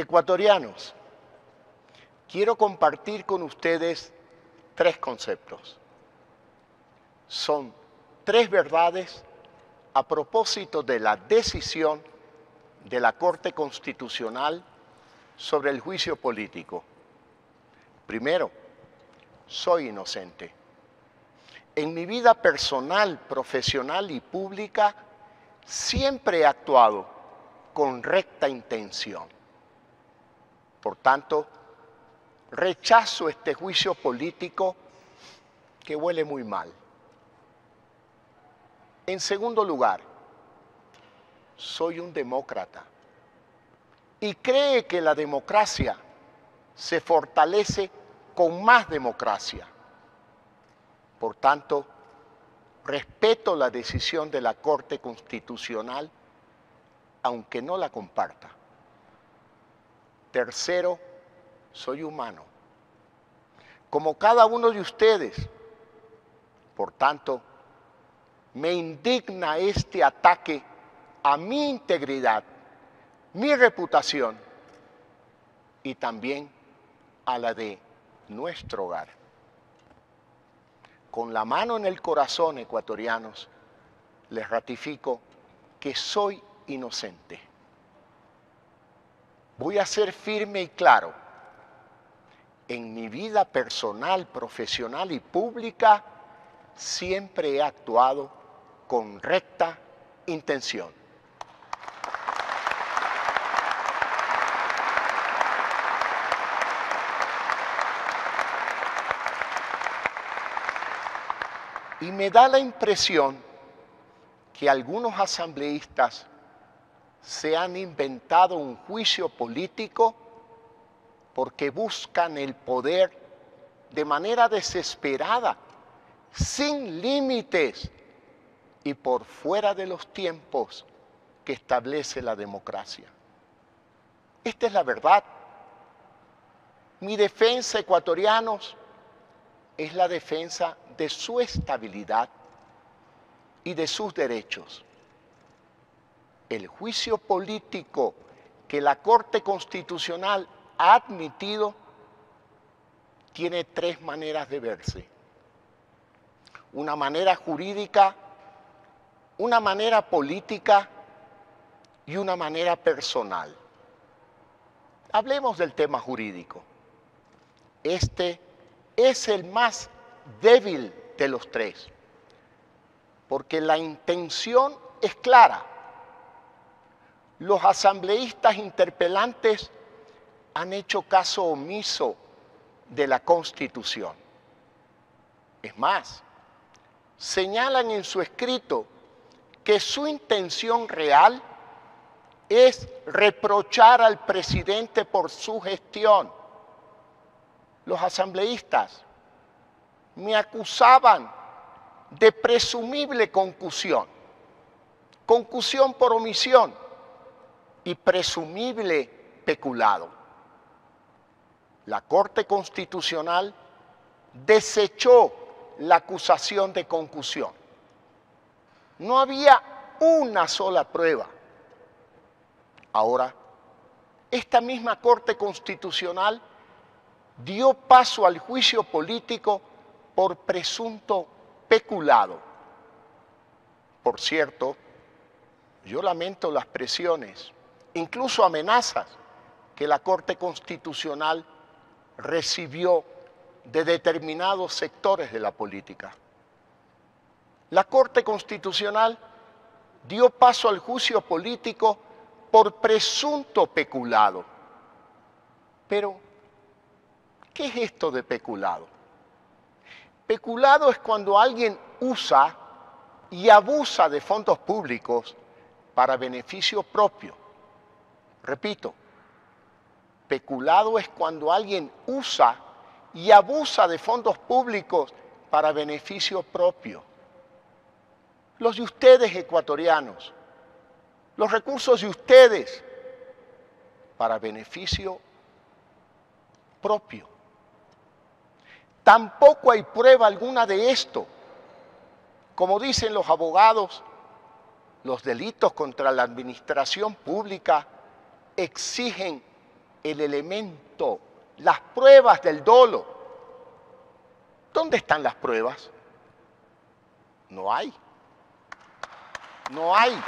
Ecuatorianos, quiero compartir con ustedes tres conceptos. Son tres verdades a propósito de la decisión de la Corte Constitucional sobre el juicio político. Primero, soy inocente. En mi vida personal, profesional y pública, siempre he actuado con recta intención. Por tanto, rechazo este juicio político que huele muy mal. En segundo lugar, soy un demócrata y cree que la democracia se fortalece con más democracia. Por tanto, respeto la decisión de la Corte Constitucional, aunque no la comparta. Tercero, soy humano, como cada uno de ustedes. Por tanto, me indigna este ataque a mi integridad, mi reputación y también a la de nuestro hogar. Con la mano en el corazón, ecuatorianos, les ratifico que soy inocente. Voy a ser firme y claro. En mi vida personal, profesional y pública, siempre he actuado con recta intención. Y me da la impresión que algunos asambleístas se han inventado un juicio político porque buscan el poder de manera desesperada, sin límites y por fuera de los tiempos que establece la democracia. Esta es la verdad. Mi defensa, ecuatorianos, es la defensa de su estabilidad y de sus derechos. El juicio político que la Corte Constitucional ha admitido tiene tres maneras de verse. Una manera jurídica, una manera política y una manera personal. Hablemos del tema jurídico. Este es el más débil de los tres, porque la intención es clara. Los asambleístas interpelantes han hecho caso omiso de la Constitución. Es más, señalan en su escrito que su intención real es reprochar al presidente por su gestión. Los asambleístas me acusaban de presumible concusión, concusión por omisión y presumible peculado. La Corte Constitucional desechó la acusación de concusión. No había una sola prueba. Ahora, esta misma Corte Constitucional dio paso al juicio político por presunto peculado. Por cierto, yo lamento las presiones, incluso amenazas que la Corte Constitucional recibió de determinados sectores de la política. La Corte Constitucional dio paso al juicio político por presunto peculado. Pero, ¿qué es esto de peculado? Peculado es cuando alguien usa y abusa de fondos públicos para beneficio propio. Repito, peculado es cuando alguien usa y abusa de fondos públicos para beneficio propio. Los de ustedes ecuatorianos, los recursos de ustedes para beneficio propio. Tampoco hay prueba alguna de esto. Como dicen los abogados, los delitos contra la administración pública exigen el elemento, las pruebas del dolo. ¿Dónde están las pruebas? No hay. No hay.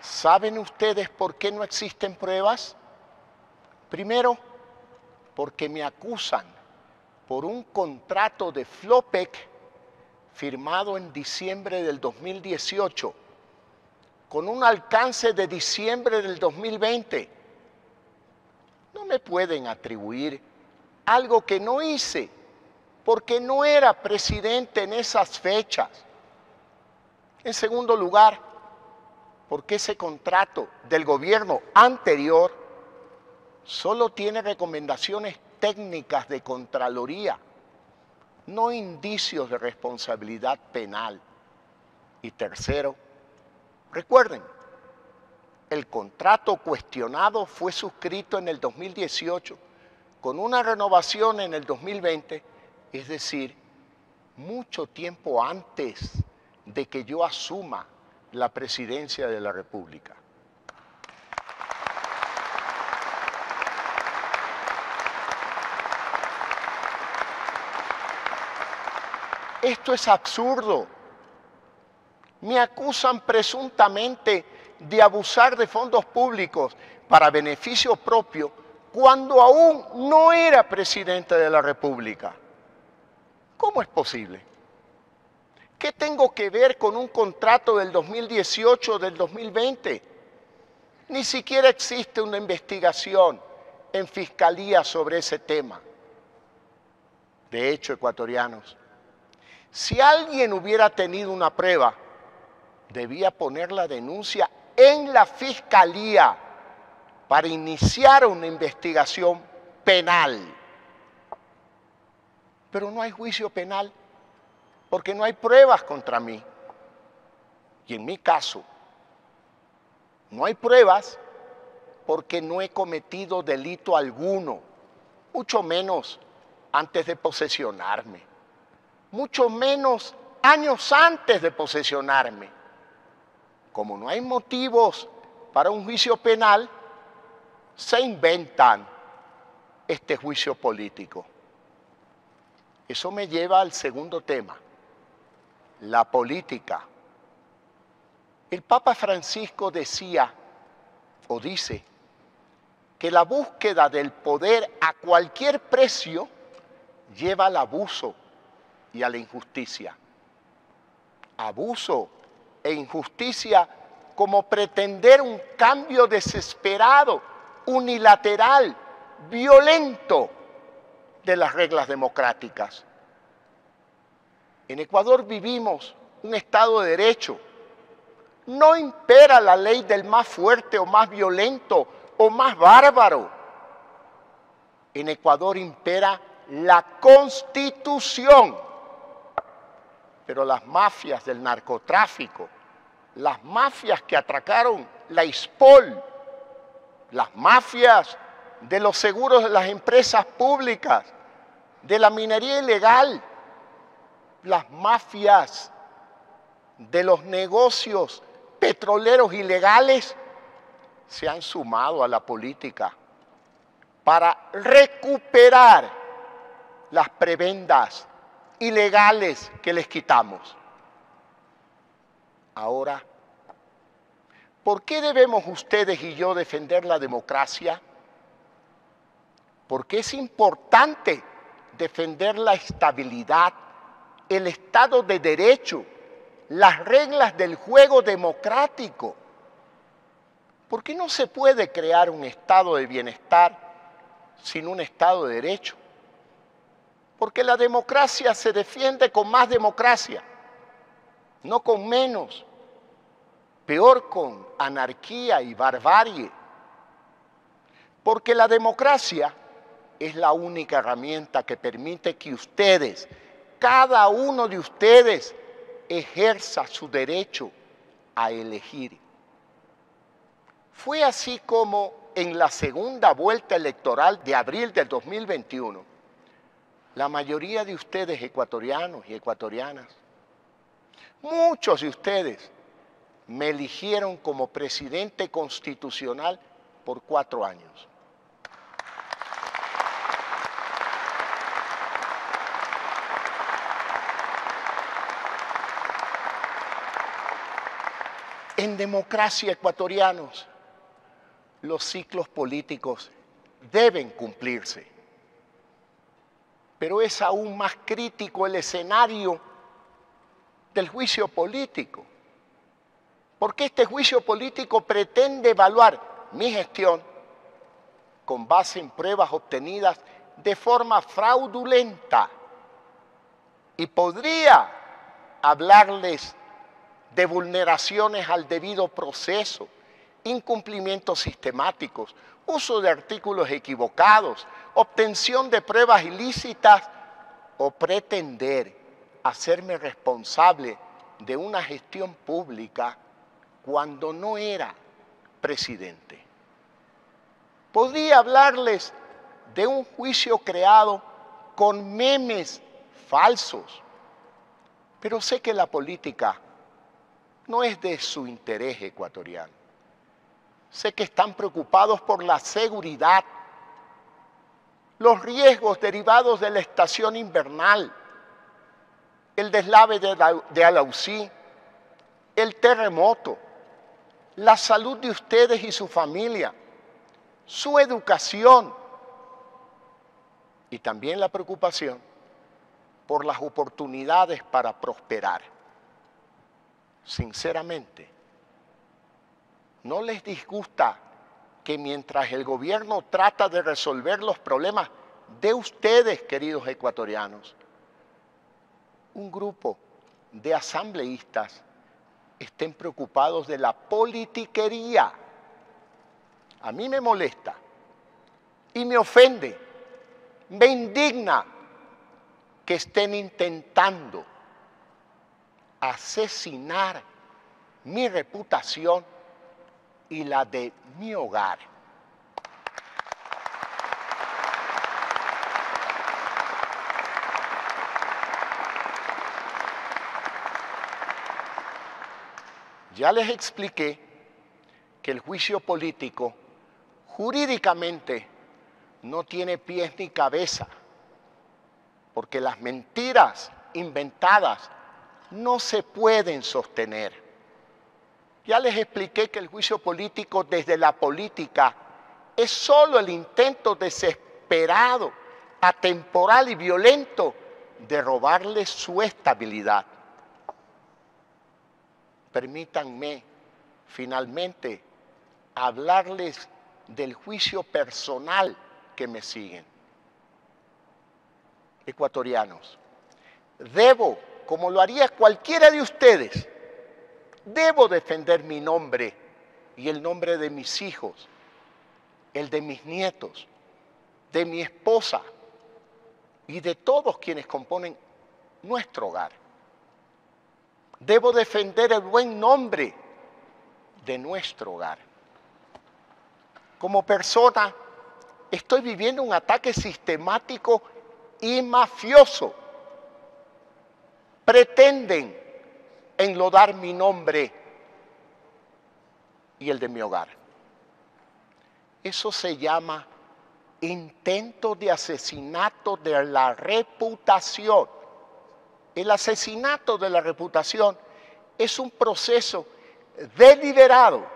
¿Saben ustedes por qué no existen pruebas? Primero, porque me acusan por un contrato de Flopec firmado en diciembre del 2018 con un alcance de diciembre del 2020. No me pueden atribuir algo que no hice porque no era presidente en esas fechas. En segundo lugar, porque ese contrato del gobierno anterior solo tiene recomendaciones técnicas de Contraloría, no indicios de responsabilidad penal. Y tercero, recuerden, el contrato cuestionado fue suscrito en el 2018 con una renovación en el 2020, es decir, mucho tiempo antes de que yo asuma la presidencia de la República. Esto es absurdo. Me acusan presuntamente de abusar de fondos públicos para beneficio propio cuando aún no era presidente de la República. ¿Cómo es posible? ¿Qué tengo que ver con un contrato del 2018 o del 2020? Ni siquiera existe una investigación en fiscalía sobre ese tema. De hecho, ecuatorianos, si alguien hubiera tenido una prueba, debía poner la denuncia en la fiscalía para iniciar una investigación penal. Pero no hay juicio penal porque no hay pruebas contra mí. Y en mi caso, no hay pruebas porque no he cometido delito alguno, mucho menos antes de posesionarme mucho menos años antes de posesionarme. Como no hay motivos para un juicio penal, se inventan este juicio político. Eso me lleva al segundo tema, la política. El Papa Francisco decía o dice que la búsqueda del poder a cualquier precio lleva al abuso y a la injusticia. Abuso e injusticia como pretender un cambio desesperado, unilateral, violento de las reglas democráticas. En Ecuador vivimos un Estado de Derecho. No impera la ley del más fuerte o más violento o más bárbaro. En Ecuador impera la constitución pero las mafias del narcotráfico, las mafias que atracaron la ISPOL, las mafias de los seguros de las empresas públicas, de la minería ilegal, las mafias de los negocios petroleros ilegales se han sumado a la política para recuperar las prebendas ilegales que les quitamos. Ahora, ¿por qué debemos ustedes y yo defender la democracia? Porque es importante defender la estabilidad, el Estado de Derecho, las reglas del juego democrático. Porque no se puede crear un estado de bienestar sin un estado de derecho porque la democracia se defiende con más democracia, no con menos, peor con anarquía y barbarie. Porque la democracia es la única herramienta que permite que ustedes, cada uno de ustedes, ejerza su derecho a elegir. Fue así como en la segunda vuelta electoral de abril del 2021, la mayoría de ustedes ecuatorianos y ecuatorianas Muchos de ustedes me eligieron como presidente constitucional por cuatro años. En democracia ecuatorianos, los ciclos políticos deben cumplirse. Pero es aún más crítico el escenario del juicio político. Porque este juicio político pretende evaluar mi gestión con base en pruebas obtenidas de forma fraudulenta. Y podría hablarles de vulneraciones al debido proceso, incumplimientos sistemáticos, uso de artículos equivocados, obtención de pruebas ilícitas o pretender hacerme responsable de una gestión pública cuando no era presidente. Podría hablarles de un juicio creado con memes falsos, pero sé que la política no es de su interés ecuatoriano. Sé que están preocupados por la seguridad, los riesgos derivados de la estación invernal, el deslave de Alausí, el terremoto, la salud de ustedes y su familia, su educación y también la preocupación por las oportunidades para prosperar. Sinceramente, ¿no les disgusta que mientras el gobierno trata de resolver los problemas de ustedes, queridos ecuatorianos, un grupo de asambleístas estén preocupados de la politiquería. A mí me molesta y me ofende, me indigna que estén intentando asesinar mi reputación y la de mi hogar. Ya les expliqué que el juicio político jurídicamente no tiene pies ni cabeza, porque las mentiras inventadas no se pueden sostener. Ya les expliqué que el juicio político desde la política es solo el intento desesperado, atemporal y violento de robarles su estabilidad permítanme finalmente hablarles del juicio personal que me siguen. Ecuatorianos, debo, como lo haría cualquiera de ustedes, debo defender mi nombre y el nombre de mis hijos, el de mis nietos, de mi esposa y de todos quienes componen nuestro hogar. Debo defender el buen nombre de nuestro hogar. Como persona, estoy viviendo un ataque sistemático y mafioso. Pretenden enlodar mi nombre y el de mi hogar. Eso se llama intento de asesinato de la reputación el asesinato de la reputación es un proceso deliberado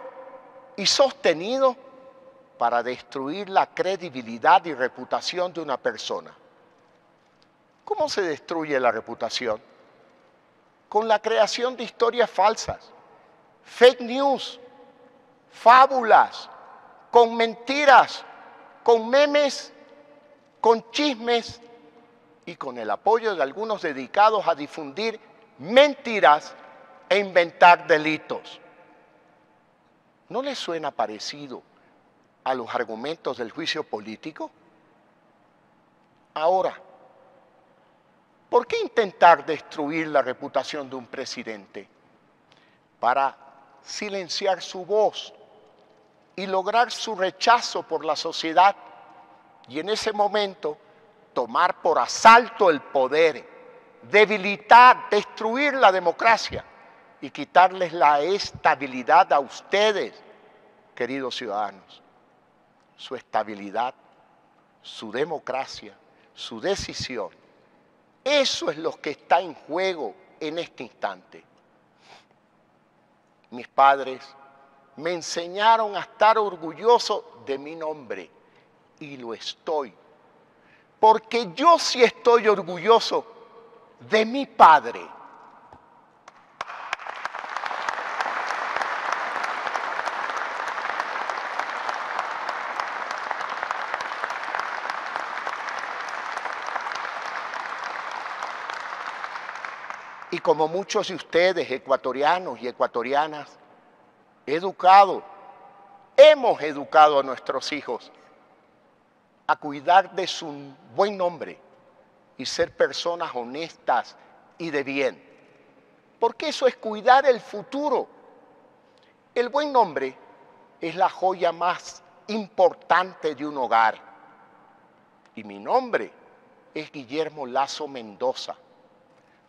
y sostenido para destruir la credibilidad y reputación de una persona. ¿Cómo se destruye la reputación? Con la creación de historias falsas, fake news, fábulas, con mentiras, con memes, con chismes y con el apoyo de algunos dedicados a difundir mentiras e inventar delitos. ¿No les suena parecido a los argumentos del juicio político? Ahora, ¿por qué intentar destruir la reputación de un presidente? Para silenciar su voz y lograr su rechazo por la sociedad y en ese momento tomar por asalto el poder, debilitar, destruir la democracia y quitarles la estabilidad a ustedes, queridos ciudadanos. Su estabilidad, su democracia, su decisión. Eso es lo que está en juego en este instante. Mis padres me enseñaron a estar orgulloso de mi nombre y lo estoy. Porque yo sí estoy orgulloso de mi Padre. Como muchos de ustedes, ecuatorianos y ecuatorianas, educado, hemos educado a nuestros hijos a cuidar de su buen nombre y ser personas honestas y de bien. Porque eso es cuidar el futuro. El buen nombre es la joya más importante de un hogar. Y mi nombre es Guillermo Lazo Mendoza.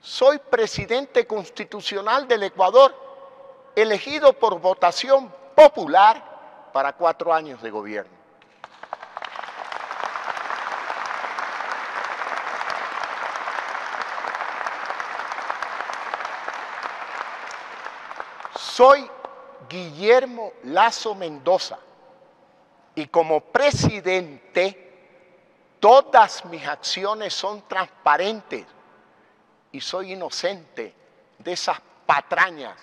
Soy presidente constitucional del Ecuador, elegido por votación popular para cuatro años de gobierno. Soy Guillermo Lazo Mendoza y como presidente todas mis acciones son transparentes y soy inocente de esas patrañas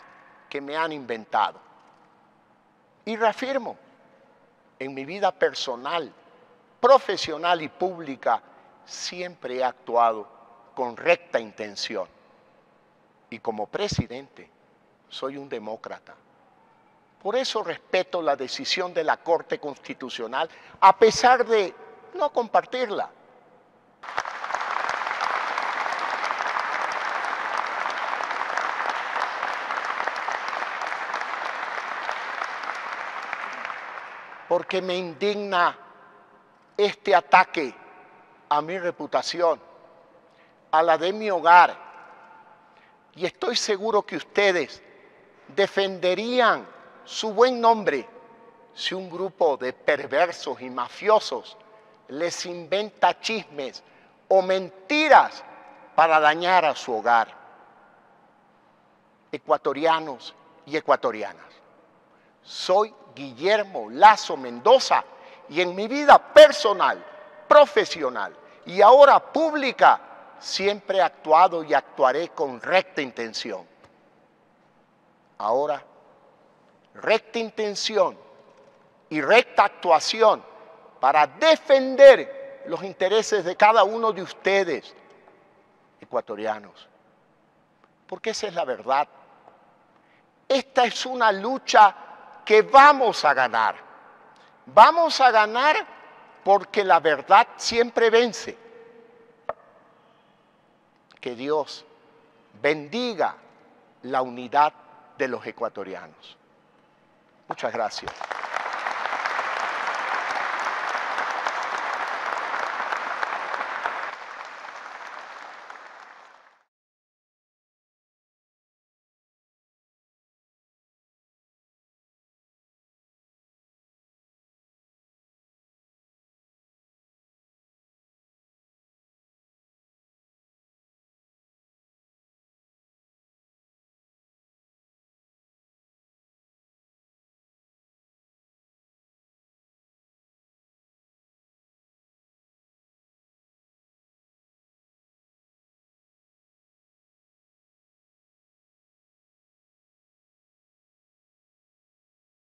que me han inventado. Y reafirmo, en mi vida personal, profesional y pública, siempre he actuado con recta intención. Y como presidente, soy un demócrata. Por eso respeto la decisión de la Corte Constitucional, a pesar de no compartirla. Porque me indigna este ataque a mi reputación, a la de mi hogar. Y estoy seguro que ustedes defenderían su buen nombre si un grupo de perversos y mafiosos les inventa chismes o mentiras para dañar a su hogar. Ecuatorianos y ecuatorianas, soy Guillermo Lazo Mendoza y en mi vida personal, profesional y ahora pública, siempre he actuado y actuaré con recta intención ahora recta intención y recta actuación para defender los intereses de cada uno de ustedes, ecuatorianos. Porque esa es la verdad. Esta es una lucha que vamos a ganar. Vamos a ganar porque la verdad siempre vence. Que Dios bendiga la unidad de los ecuatorianos. Muchas gracias.